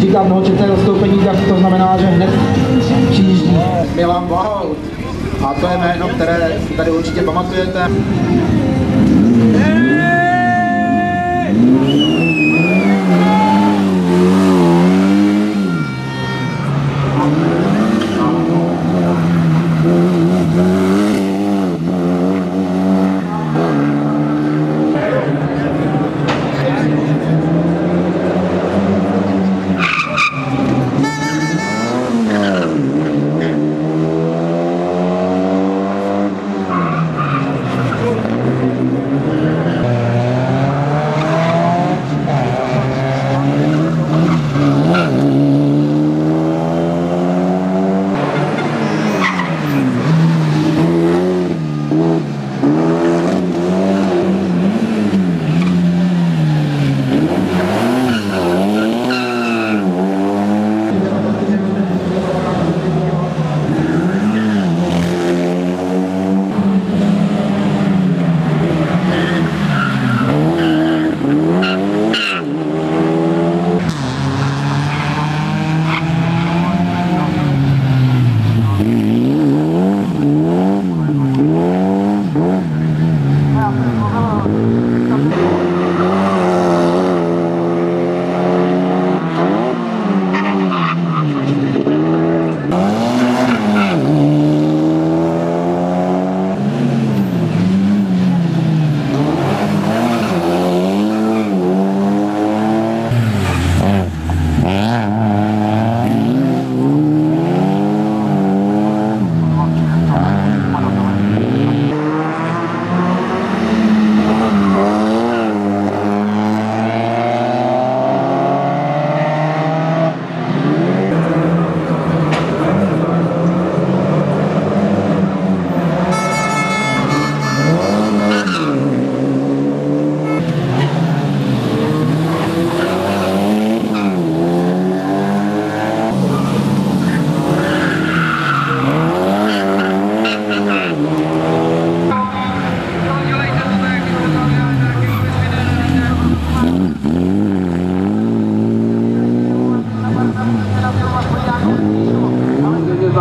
říká mnohočetné zastoupení, tak to znamená, že hned přijíždí. Milan Blahout. A to je jméno, které si tady určitě pamatujete. Samozřejmě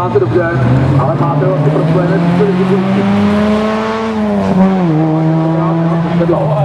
znáte dobře, ale máte ho asi propojené s lidmi. Sedlo.